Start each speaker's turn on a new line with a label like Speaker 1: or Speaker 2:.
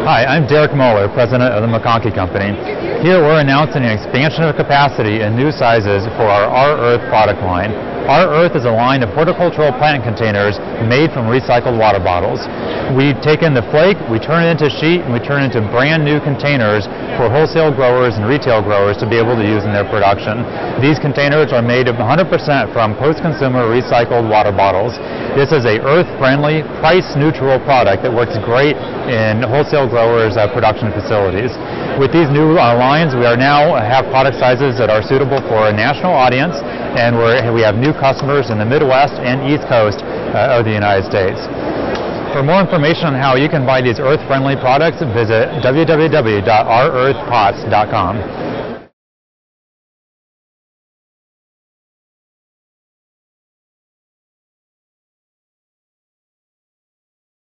Speaker 1: Hi, I'm Derek Moeller, president of the McConkey Company. Here we're announcing an expansion of capacity and new sizes for our rEarth product line. rEarth is a line of horticultural plant containers made from recycled water bottles. We take in the flake, we turn it into sheet, and we turn it into brand new containers for wholesale growers and retail growers to be able to use in their production. These containers are made of 100% from post-consumer recycled water bottles. This is a earth-friendly, price-neutral product that works great in wholesale growers' uh, production facilities. With these new uh, lines, we are now have product sizes that are suitable for a national audience, and we have new customers in the Midwest and East Coast uh, of the United States. For more information on how you can buy these earth-friendly products, visit www.rearthpots.com.